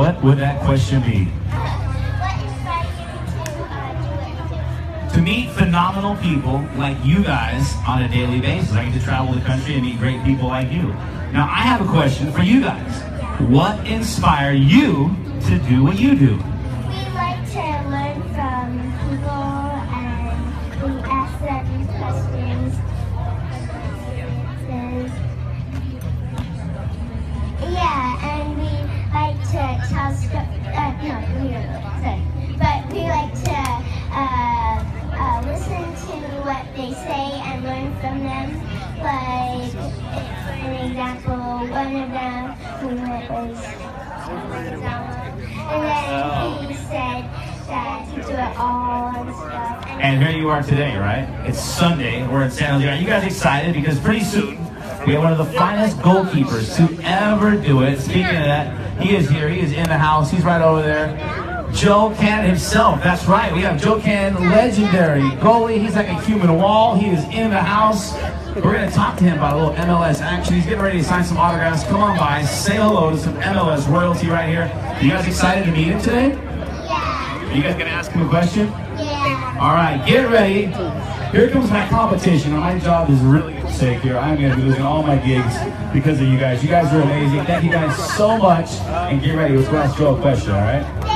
what would that question be? What inspired you to do it? To meet phenomenal people like you guys on a daily basis. I get to travel the country and meet great people like you. Now, I have a question for you guys. What inspired you to do what you do? To tell stories. Uh, no, we. But we like to uh, uh, listen to what they say and learn from them. Like, for an example, one of them went was and then he said that he do it all and stuff. And here you are today, right? It's Sunday. We're in San Jose. Are you guys excited? Because pretty soon we have one of the finest goalkeepers to ever do it. Speaking of that, he is here. He is in the house. He's right over there. Joe Cannon himself. That's right. We have Joe Cannon, legendary goalie. He's like a human wall. He is in the house. We're going to talk to him about a little MLS action. He's getting ready to sign some autographs. Come on by. Say hello to some MLS royalty right here. You guys excited to meet him today? Yeah. Are You guys going to ask him a question? Yeah. All right, get ready. Here comes my competition. My job is really at stake here. I'm going to be losing all my gigs because of you guys. You guys are amazing. Thank you guys so much. And get ready. Let's go ask Joe a question, all right?